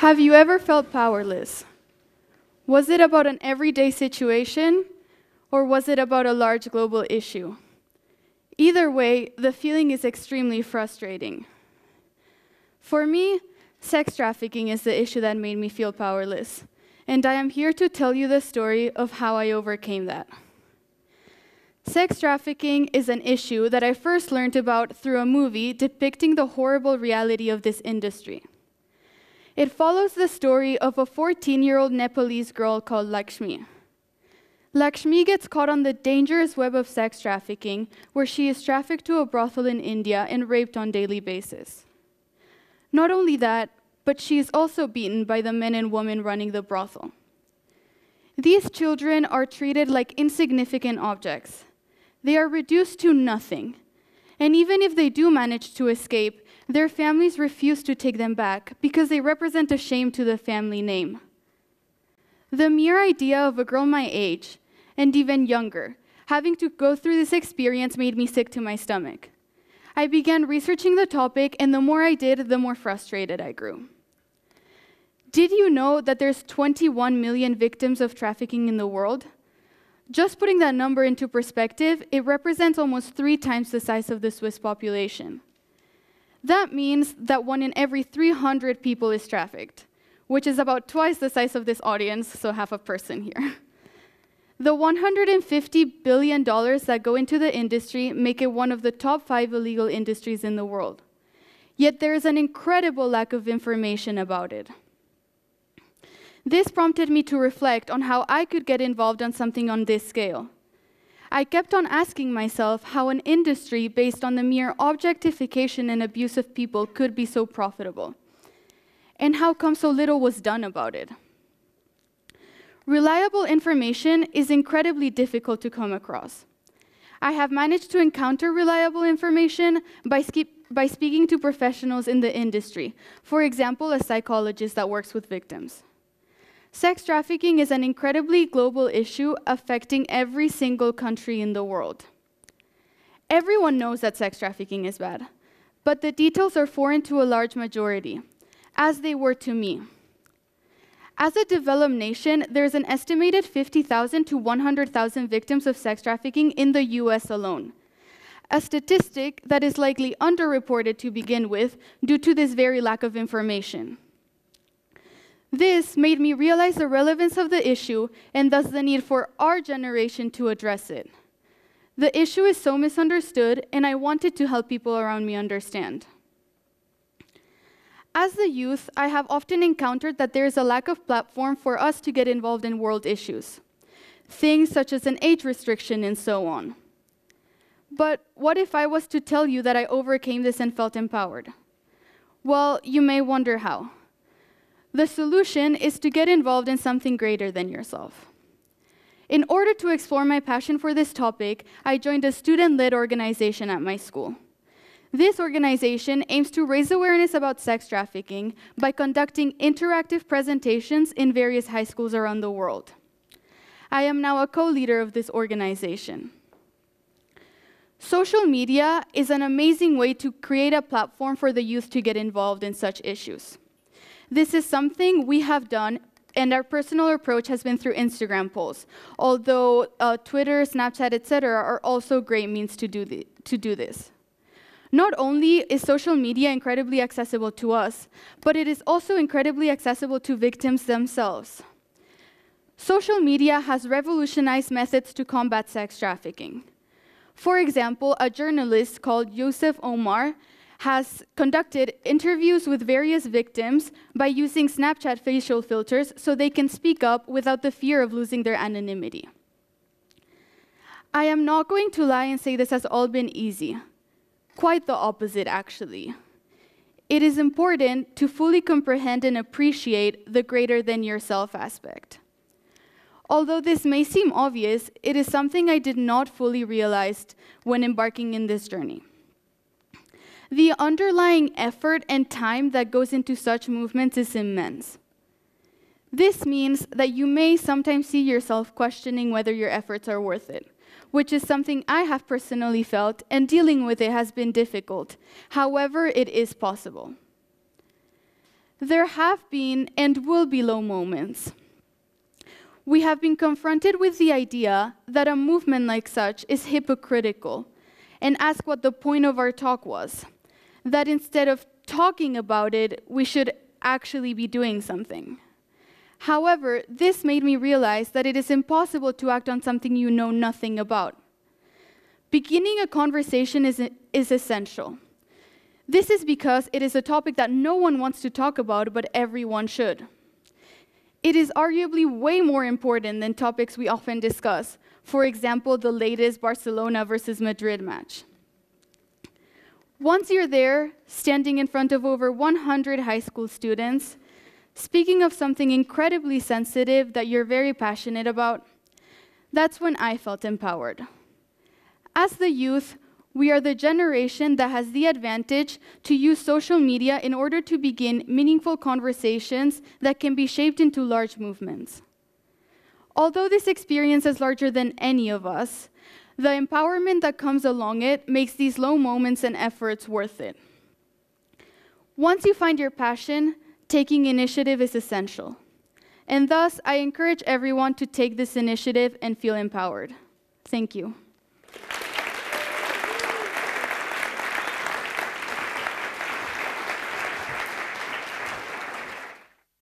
Have you ever felt powerless? Was it about an everyday situation, or was it about a large global issue? Either way, the feeling is extremely frustrating. For me, sex trafficking is the issue that made me feel powerless, and I am here to tell you the story of how I overcame that. Sex trafficking is an issue that I first learned about through a movie depicting the horrible reality of this industry. It follows the story of a 14 year old Nepalese girl called Lakshmi. Lakshmi gets caught on the dangerous web of sex trafficking, where she is trafficked to a brothel in India and raped on daily basis. Not only that, but she is also beaten by the men and women running the brothel. These children are treated like insignificant objects. They are reduced to nothing. And even if they do manage to escape, their families refuse to take them back because they represent a shame to the family name. The mere idea of a girl my age, and even younger, having to go through this experience made me sick to my stomach. I began researching the topic, and the more I did, the more frustrated I grew. Did you know that there's 21 million victims of trafficking in the world? Just putting that number into perspective, it represents almost three times the size of the Swiss population. That means that one in every 300 people is trafficked, which is about twice the size of this audience, so half a person here. The $150 billion that go into the industry make it one of the top five illegal industries in the world. Yet there is an incredible lack of information about it. This prompted me to reflect on how I could get involved on something on this scale. I kept on asking myself how an industry based on the mere objectification and abuse of people could be so profitable, and how come so little was done about it. Reliable information is incredibly difficult to come across. I have managed to encounter reliable information by, by speaking to professionals in the industry, for example, a psychologist that works with victims. Sex trafficking is an incredibly global issue affecting every single country in the world. Everyone knows that sex trafficking is bad, but the details are foreign to a large majority, as they were to me. As a developed nation, there's an estimated 50,000 to 100,000 victims of sex trafficking in the US alone. A statistic that is likely underreported to begin with due to this very lack of information. This made me realize the relevance of the issue and thus the need for our generation to address it. The issue is so misunderstood, and I wanted to help people around me understand. As the youth, I have often encountered that there is a lack of platform for us to get involved in world issues, things such as an age restriction and so on. But what if I was to tell you that I overcame this and felt empowered? Well, you may wonder how. The solution is to get involved in something greater than yourself. In order to explore my passion for this topic, I joined a student led organization at my school. This organization aims to raise awareness about sex trafficking by conducting interactive presentations in various high schools around the world. I am now a co leader of this organization. Social media is an amazing way to create a platform for the youth to get involved in such issues. This is something we have done and our personal approach has been through Instagram polls, although uh, Twitter, Snapchat, etc., are also great means to do, to do this. Not only is social media incredibly accessible to us, but it is also incredibly accessible to victims themselves. Social media has revolutionized methods to combat sex trafficking. For example, a journalist called Yusuf Omar has conducted interviews with various victims by using Snapchat facial filters so they can speak up without the fear of losing their anonymity. I am not going to lie and say this has all been easy. Quite the opposite, actually. It is important to fully comprehend and appreciate the greater than yourself aspect. Although this may seem obvious, it is something I did not fully realize when embarking in this journey. The underlying effort and time that goes into such movements is immense. This means that you may sometimes see yourself questioning whether your efforts are worth it, which is something I have personally felt, and dealing with it has been difficult. However, it is possible. There have been and will be low moments. We have been confronted with the idea that a movement like such is hypocritical and ask what the point of our talk was. That instead of talking about it, we should actually be doing something. However, this made me realize that it is impossible to act on something you know nothing about. Beginning a conversation is, is essential. This is because it is a topic that no one wants to talk about, but everyone should. It is arguably way more important than topics we often discuss, for example, the latest Barcelona versus Madrid match. Once you're there, standing in front of over 100 high school students, speaking of something incredibly sensitive that you're very passionate about, that's when I felt empowered. As the youth, we are the generation that has the advantage to use social media in order to begin meaningful conversations that can be shaped into large movements. Although this experience is larger than any of us, the empowerment that comes along it makes these low moments and efforts worth it. Once you find your passion, taking initiative is essential. And thus, I encourage everyone to take this initiative and feel empowered. Thank you.